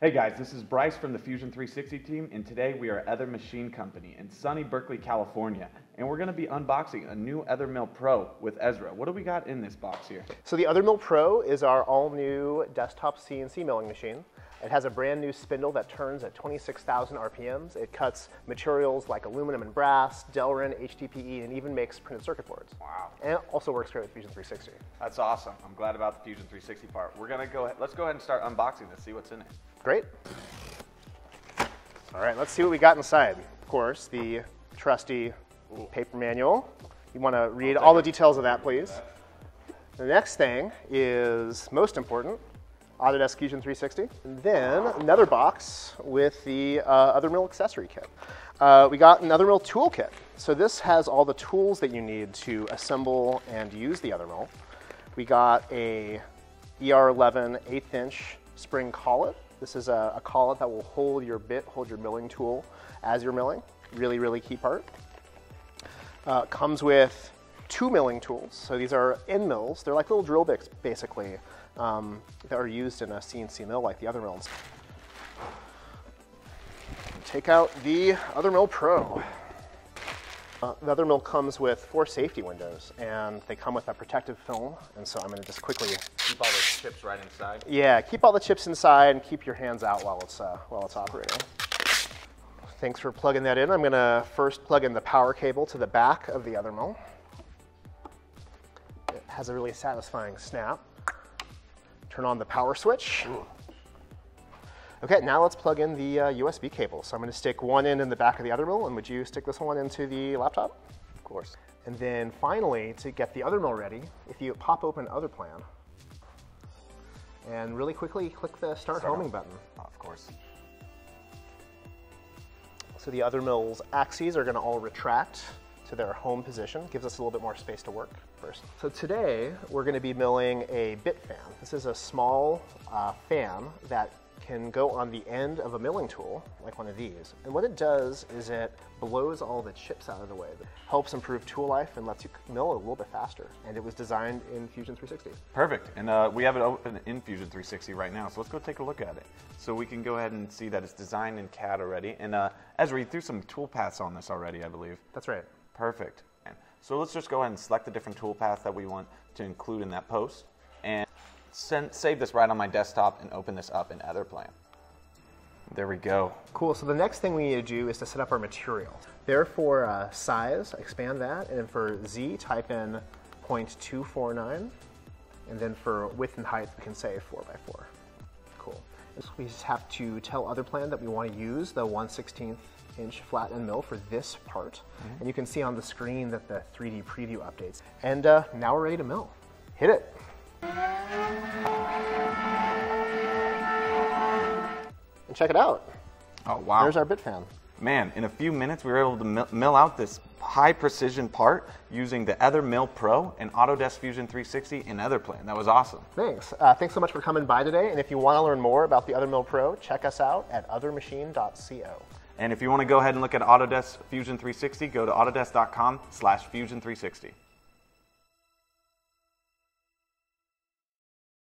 Hey guys, this is Bryce from the Fusion 360 team, and today we are at Other Machine Company in sunny Berkeley, California, and we're going to be unboxing a new Othermill Pro with Ezra. What do we got in this box here? So the Othermill Pro is our all-new desktop CNC milling machine. It has a brand new spindle that turns at 26,000 RPMs. It cuts materials like aluminum and brass, Delrin, HDPE, and even makes printed circuit boards. Wow. And it also works great with Fusion 360. That's awesome. I'm glad about the Fusion 360 part. We're going to go ahead, let's go ahead and start unboxing this, see what's in it. Great. All right, let's see what we got inside. Of course, the trusty paper manual. You want to read all the details of that, please. The next thing is most important, Autodesk Fusion 360. And then another box with the uh, Othermill accessory kit. Uh, we got an Othermill toolkit. So this has all the tools that you need to assemble and use the Othermill. We got a ER11 eighth inch spring collet this is a, a collet that will hold your bit, hold your milling tool as you're milling. Really, really key part. Uh, comes with two milling tools. So these are end mills. They're like little drill bits, basically, um, that are used in a CNC mill like the Othermills. Take out the Othermill Pro. Uh, the Othermill comes with four safety windows, and they come with a protective film, and so I'm going to just quickly keep all the chips right inside. Yeah, keep all the chips inside and keep your hands out while it's uh, while it's operating. Thanks for plugging that in. I'm going to first plug in the power cable to the back of the Othermill. It has a really satisfying snap. Turn on the power switch. Ooh. Okay, now let's plug in the uh, USB cable. So I'm going to stick one end in the back of the Othermill, and would you stick this one into the laptop? Of course. And then finally, to get the Othermill ready, if you pop open Otherplan, and really quickly click the Start, Start Homing button. Oh, of course. So the Othermill's axes are going to all retract to their home position. Gives us a little bit more space to work first. So today, we're going to be milling a bit fan. This is a small uh, fan that can go on the end of a milling tool, like one of these. And what it does is it blows all the chips out of the way. It helps improve tool life and lets you mill a little bit faster. And it was designed in Fusion 360. Perfect. And uh, we have it open in Fusion 360 right now. So let's go take a look at it. So we can go ahead and see that it's designed in CAD already. And uh, Ezra, you threw some tool paths on this already, I believe. That's right. Perfect. So let's just go ahead and select the different tool paths that we want to include in that post. And send, save this right on my desktop and open this up in Otherplan. There we go. Cool, so the next thing we need to do is to set up our material. Therefore, uh, size, expand that, and then for Z, type in 0.249, and then for width and height, we can say 4 by 4 Cool. So we just have to tell Otherplan that we want to use the 1 16th inch flat end mill for this part. Mm -hmm. And you can see on the screen that the 3D preview updates. And uh, now we're ready to mill. Hit it. And check it out. Oh, wow. There's our bit fan. Man, in a few minutes we were able to mill out this high precision part using the Othermill Pro and Autodesk Fusion 360 in Otherplan. That was awesome. Thanks. Uh, thanks so much for coming by today. And if you want to learn more about the Othermill Pro, check us out at othermachine.co. And if you want to go ahead and look at Autodesk Fusion 360, go to autodesk.com slash fusion360.